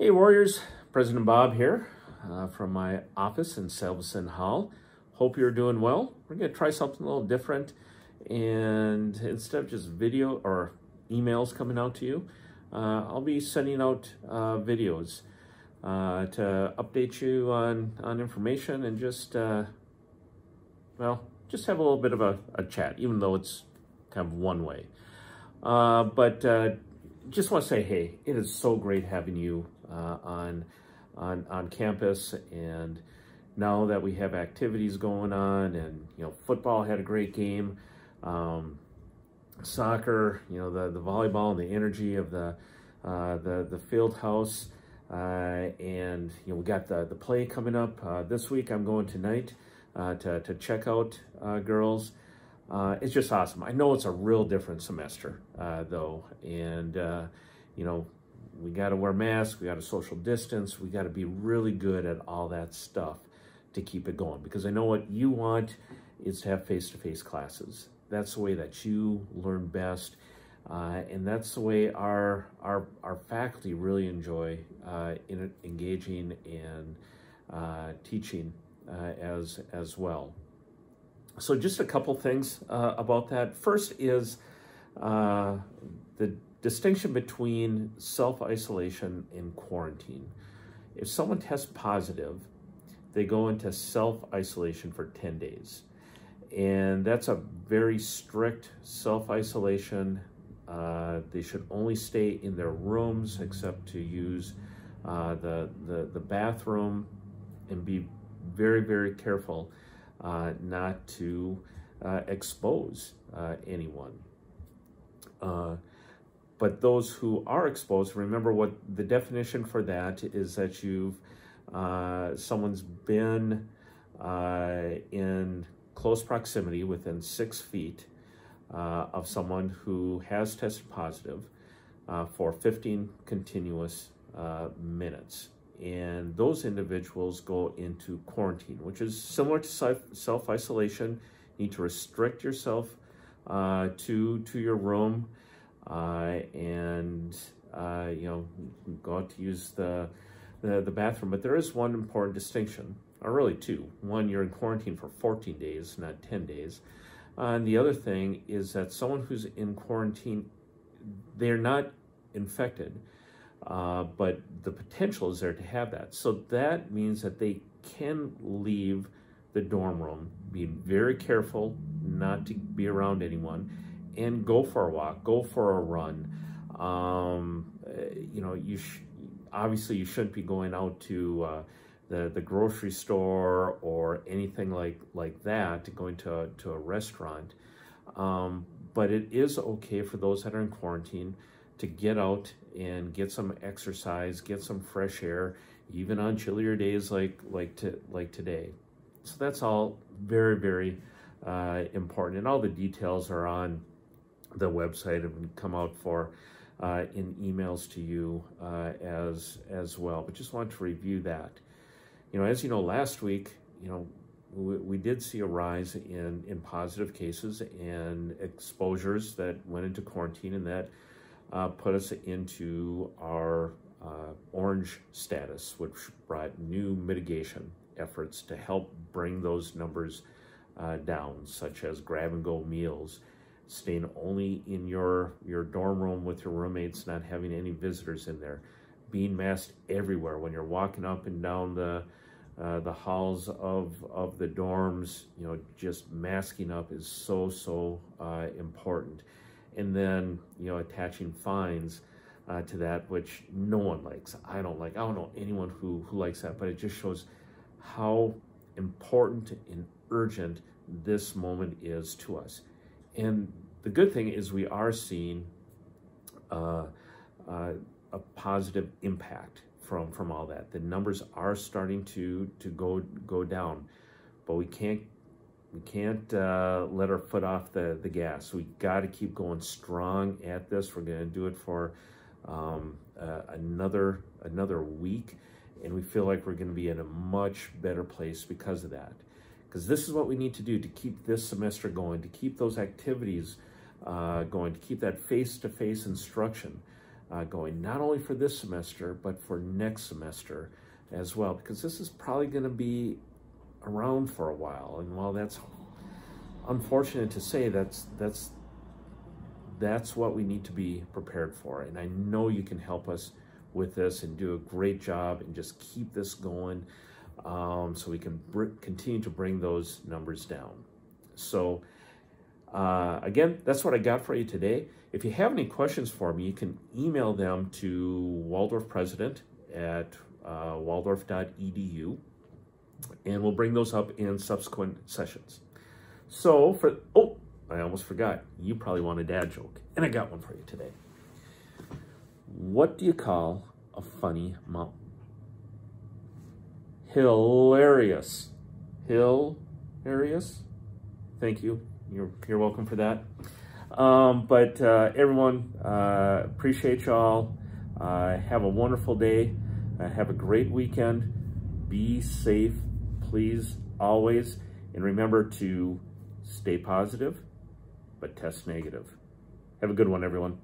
Hey Warriors, President Bob here uh, from my office in Salveson Hall. Hope you're doing well. We're going to try something a little different and instead of just video or emails coming out to you, uh, I'll be sending out uh, videos uh, to update you on, on information and just, uh, well, just have a little bit of a, a, chat, even though it's kind of one way. Uh, but just want to say, hey, it is so great having you on, on, on campus. And now that we have activities going on and, you know, football had a great game, um, soccer, you know, the, the volleyball and the energy of the, uh, the, the field house. Uh, and, you know, we got the, the play coming up uh, this week. I'm going tonight uh, to, to check out uh, girls. Uh, it's just awesome. I know it's a real different semester, uh, though, and uh, you know, we got to wear masks, we got to social distance, we got to be really good at all that stuff to keep it going. Because I know what you want is to have face-to-face -face classes. That's the way that you learn best, uh, and that's the way our our our faculty really enjoy uh, in engaging and uh, teaching as as well. So just a couple things uh, about that. First is uh, the distinction between self-isolation and quarantine. If someone tests positive, they go into self-isolation for 10 days. And that's a very strict self-isolation. Uh, they should only stay in their rooms except to use uh, the, the, the bathroom and be very, very careful uh, not to uh, expose uh, anyone. Uh, but those who are exposed, remember what the definition for that is that you've, uh, someone's been in close proximity within six feet of someone who has tested positive for 15 continuous minutes and those individuals go into quarantine, which is similar to self-isolation. You need to restrict yourself uh, to to your room, uh, and uh, you know go out to use the, the the bathroom. But there is one important distinction, or really two. One, you're in quarantine for 14 days, not 10 days. Uh, and the other thing is that someone who's in quarantine, they're not infected uh, but the potential is there to have that. So that means that they can leave the dorm room, be very careful not to be around anyone, and go for a walk, go for a run. Um, you know, you obviously you shouldn't be going out to uh, the the grocery store or anything like like that, going to a, to a restaurant. Um, but it is okay for those that are in quarantine to get out and get some exercise, get some fresh air, even on chillier days like like to like today. So that's all very very uh, important, and all the details are on the website and come out for uh, in emails to you uh, as as well. But just want to review that. You know, as you know, last week, you know, we, we did see a rise in in positive cases and exposures that went into quarantine, and that uh, put us into our uh, orange status, which brought new mitigation efforts to help bring those numbers uh, down, such as grab-and-go meals, staying only in your, your dorm room with your roommates, not having any visitors in there, being masked everywhere when you're walking up and down the uh, the halls of of the dorms. You know, just masking up is so so uh, important and then, you know, attaching fines uh, to that, which no one likes. I don't like, I don't know anyone who, who likes that, but it just shows how important and urgent this moment is to us. And the good thing is we are seeing uh, uh, a positive impact from, from all that. The numbers are starting to, to go, go down, but we can't we can't uh, let our foot off the, the gas. We got to keep going strong at this. We're going to do it for um, uh, another another week, and we feel like we're going to be in a much better place because of that. Because this is what we need to do to keep this semester going, to keep those activities uh, going, to keep that face-to-face -face instruction uh, going, not only for this semester, but for next semester as well, because this is probably going to be around for a while. And while that's unfortunate to say, that's that's that's what we need to be prepared for. And I know you can help us with this and do a great job and just keep this going um, so we can continue to bring those numbers down. So uh, again, that's what I got for you today. If you have any questions for me, you can email them to Waldorf President at uh, waldorf.edu, and we'll bring those up in subsequent sessions. So for, oh, I almost forgot. You probably want a dad joke, and I got one for you today. What do you call a funny mom? Hilarious. Hilarious. Thank you. You're, you're welcome for that. Um, but uh, everyone, uh, appreciate y'all. Uh, have a wonderful day. Uh, have a great weekend. Be safe, please, always. And remember to stay positive, but test negative. Have a good one, everyone.